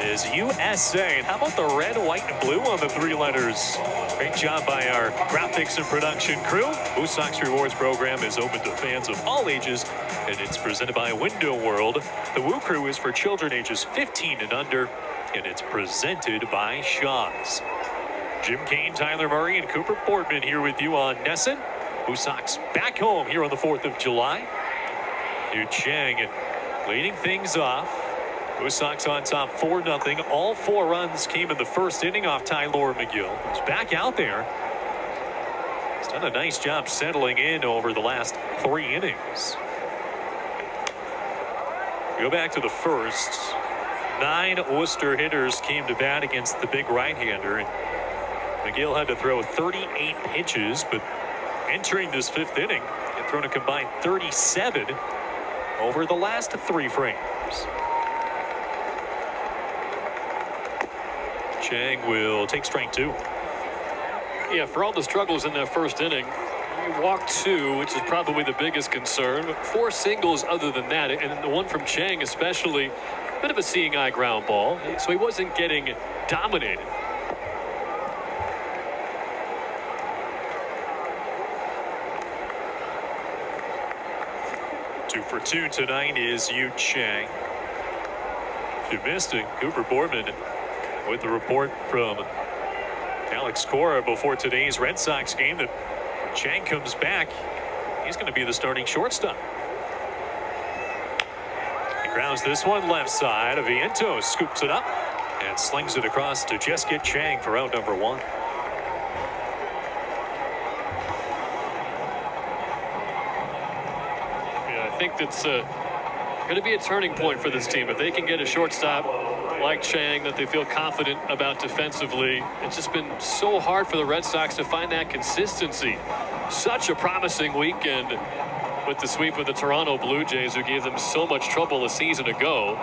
is USA. How about the red, white, and blue on the three letters? Great job by our graphics and production crew. Sox Rewards program is open to fans of all ages, and it's presented by Window World. The Woo Crew is for children ages 15 and under, and it's presented by Shaw's. Jim Cain, Tyler Murray, and Cooper Boardman here with you on. WooSox back home here on the 4th of July. Yu Chang leading things off. WooSox on top 4 0. All four runs came in the first inning off Tyler Megill. He's back out there. He's done a nice job settling in over the last three innings. Go back to the first. Nine Worcester hitters came to bat against the big right-hander. And Megill had to throw 38 pitches, but entering this fifth inning, had thrown a combined 37 over the last three frames. Chang will take strike two. Yeah, for all the struggles in that first inning, you walked two, which is probably the biggest concern. Four singles other than that, and the one from Chang especially, a bit of a seeing eye ground ball, so he wasn't getting dominated. Two for two tonight is Yu Chang. If you missed it, Cooper Boardman with the report from Alex Cora before today's Red Sox game that Chang comes back. He's going to be the starting shortstop. He grounds this one left side. Vientos scoops it up and slings it across to just get Chang for out number one. Yeah, I think that's uh, going to be a turning point for this team. If they can get a shortstop like Chang that they feel confident about defensively, it's just been so hard for the Red Sox to find that consistency. Such a promising weekend with the sweep of the Toronto Blue Jays, who gave them so much trouble a season ago.